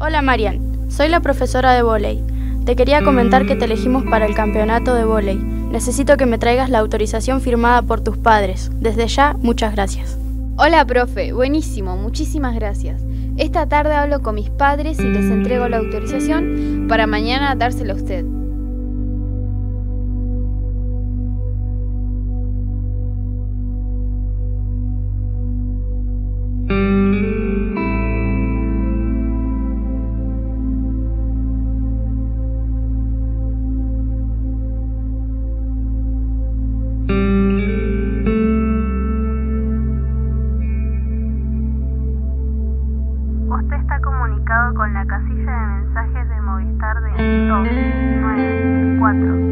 Hola Marian, soy la profesora de volei. Te quería comentar que te elegimos para el campeonato de volei. Necesito que me traigas la autorización firmada por tus padres. Desde ya, muchas gracias. Hola, profe. Buenísimo. Muchísimas gracias. Esta tarde hablo con mis padres y les entrego la autorización para mañana dársela a usted. Este está comunicado con la casilla de mensajes de Movistar de 294.